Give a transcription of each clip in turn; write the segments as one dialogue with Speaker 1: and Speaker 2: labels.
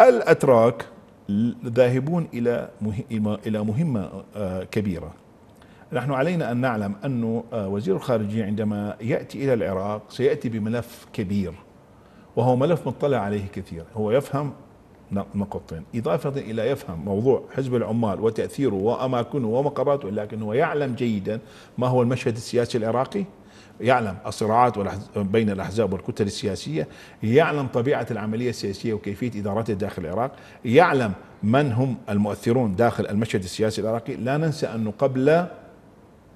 Speaker 1: الأتراك ذاهبون إلى إلى مهمة آه، كبيرة. نحن علينا أن نعلم أن آه، وزير الخارجية عندما يأتي إلى العراق سيأتي بملف كبير وهو ملف مطلع عليه كثير. هو يفهم نقطتين. إضافة إلى يفهم موضوع حزب العمال وتأثيره وأماكنه ومقراته لكنه يعلم جيدا ما هو المشهد السياسي العراقي. يعلم الصراعات بين الأحزاب والكتل السياسية يعلم طبيعة العملية السياسية وكيفية إدارتها داخل العراق يعلم من هم المؤثرون داخل المشهد السياسي العراقي. لا ننسى أنه قبل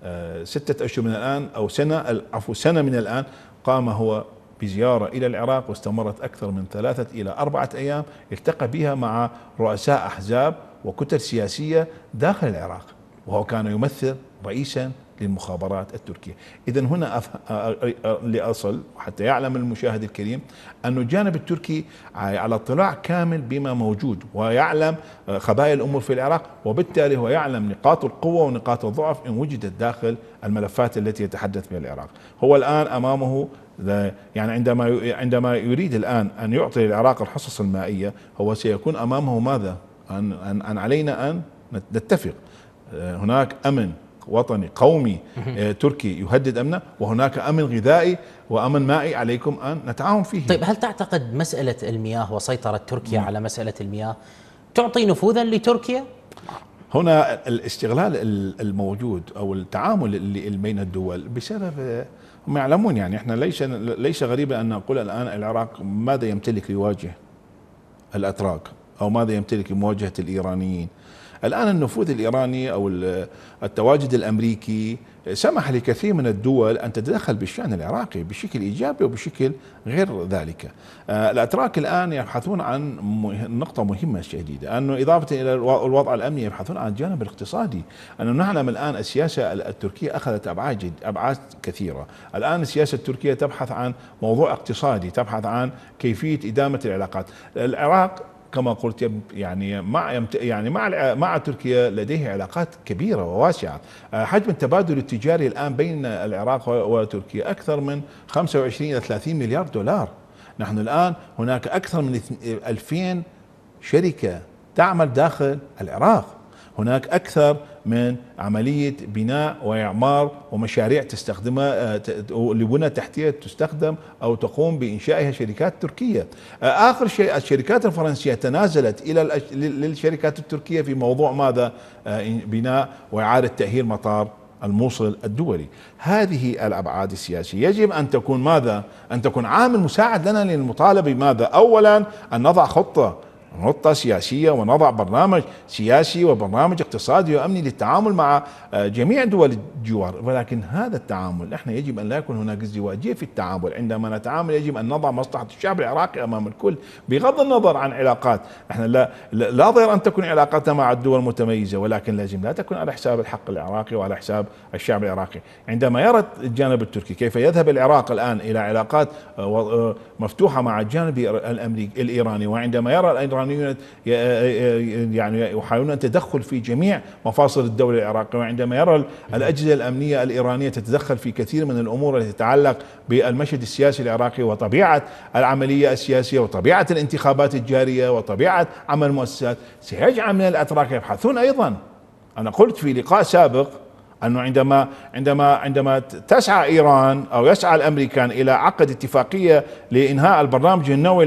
Speaker 1: آه، ستة أشهر من الآن أو سنة عفوا سنة من الآن قام هو بزيارة إلى العراق واستمرت أكثر من ثلاثة إلى أربعة أيام التقى بها مع رؤساء أحزاب وكتل سياسية داخل العراق وهو كان يمثل رئيسا للمخابرات التركية. إذا هنا لأصل حتى يعلم المشاهد الكريم أن الجانب التركي على اطلاع كامل بما موجود ويعلم خبايا الأمور في العراق وبالتالي هو يعلم نقاط القوة ونقاط الضعف إن وجدت داخل الملفات التي يتحدث بها العراق. هو الآن أمامه يعني عندما عندما يريد الآن أن يعطي العراق الحصص المائية هو سيكون أمامه ماذا؟ أن, أن, أن علينا أن نتفق. هناك أمن وطني قومي آه، تركي يهدد أمنه وهناك أمن غذائي وأمن مائي عليكم أن نتعاون فيه
Speaker 2: طيب هل تعتقد مسألة المياه وسيطرة تركيا م. على مسألة المياه تعطي نفوذا لتركيا؟
Speaker 1: هنا الاستغلال الموجود أو التعامل اللي بين الدول بسبب هم يعلمون يعني إحنا ليس ليس غريبا أن نقول الآن العراق ماذا يمتلك ليواجه الأتراك أو ماذا يمتلك لمواجهه الإيرانيين الآن النفوذ الإيراني أو التواجد الأمريكي سمح لكثير من الدول أن تتدخل بالشأن العراقي بشكل إيجابي وبشكل غير ذلك. آه، الأتراك الآن يبحثون عن نقطة مهمة شديدة أنه إضافة إلى الوضع الأمني يبحثون عن الجانب الاقتصادي أنه نعلم الآن السياسة التركية أخذت أبعاد أبعاد كثيرة. الآن السياسة التركية تبحث عن موضوع اقتصادي تبحث عن كيفية إدامة العلاقات. العراق كما قلت يعني مع يعني مع مع تركيا لديه علاقات كبيرة وواسعة. آه، حجم التبادل التجاري الآن بين العراق وتركيا أكثر من 25 إلى 30 مليار دولار. نحن الآن هناك أكثر من 2000 شركة تعمل داخل العراق. هناك أكثر من عملية بناء وإعمار ومشاريع تستخدمها آه، لبنى تحتية تستخدم أو تقوم بإنشائها شركات تركية. آه، آخر شيء الشركات الفرنسية تنازلت إلى للشركات التركية في موضوع ماذا؟ آه، بناء وإعادة تأهيل مطار الموصل الدولي هذه الأبعاد السياسية يجب أن تكون ماذا أن تكون عامل مساعد لنا للمطالبة بماذا اولا أن نضع خطة خطة سياسية ونضع برنامج سياسي وبرنامج اقتصادي وأمني للتعامل مع آه، جميع دول الجوار. ولكن هذا التعامل إحنا يجب أن لا يكون هناك ازدواجية في التعامل. عندما نتعامل يجب أن نضع مصلحة الشعب العراقي أمام الكل بغض النظر عن علاقات. إحنا لا لا ضير أن تكون علاقاتنا مع الدول متميزة ولكن لازم لا تكون على حساب الحق العراقي وعلى حساب الشعب العراقي. عندما يرى الجانب التركي كيف يذهب العراق الآن إلى علاقات آه، آه، مفتوحة مع الجانب الأمريكي الإيراني وعندما يرى الإيراني الايرانيون يعني يحاولون التدخل في جميع مفاصل الدولة العراقية وعندما يرى الأجهزة الأمنية الإيرانية تتدخل في كثير من الأمور التي تتعلق بالمشهد السياسي العراقي وطبيعة العملية السياسية وطبيعة الانتخابات الجارية وطبيعة عمل المؤسسات سيجعل من الأتراك يبحثون أيضا. أنا قلت في لقاء سابق أنه عندما عندما عندما تسعى إيران أو يسعى الأمريكان إلى عقد اتفاقية لإنهاء البرنامج النووي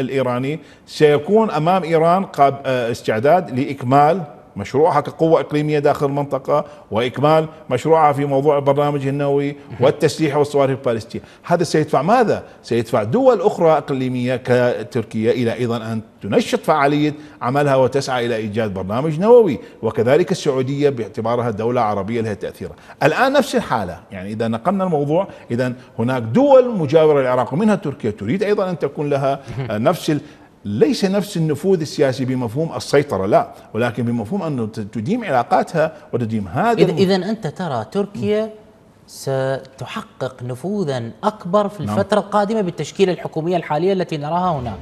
Speaker 1: الإيراني سيكون أمام إيران استعداد لإكمال مشروعها كقوة إقليمية داخل المنطقة وإكمال مشروعها في موضوع البرنامج النووي والتسليح والصواريخ البالستية. هذا سيدفع ماذا؟ سيدفع دول أخرى إقليمية كتركيا إلى أيضا أن تنشط فعالية عملها وتسعى إلى إيجاد برنامج نووي وكذلك السعودية باعتبارها دولة عربية لها تأثير. الآن نفس الحالة يعني إذا نقلنا الموضوع إذا هناك دول مجاورة للعراق ومنها تركيا. تريد أيضا أن تكون لها نفس ليس نفس النفوذ السياسي بمفهوم السيطرة لا ولكن بمفهوم أن تديم علاقاتها وتديم هذا
Speaker 2: إذا, إذا أنت ترى تركيا ستحقق نفوذا أكبر في نعم. الفترة القادمة بالتشكيلة الحكومية الحالية التي نراها هناك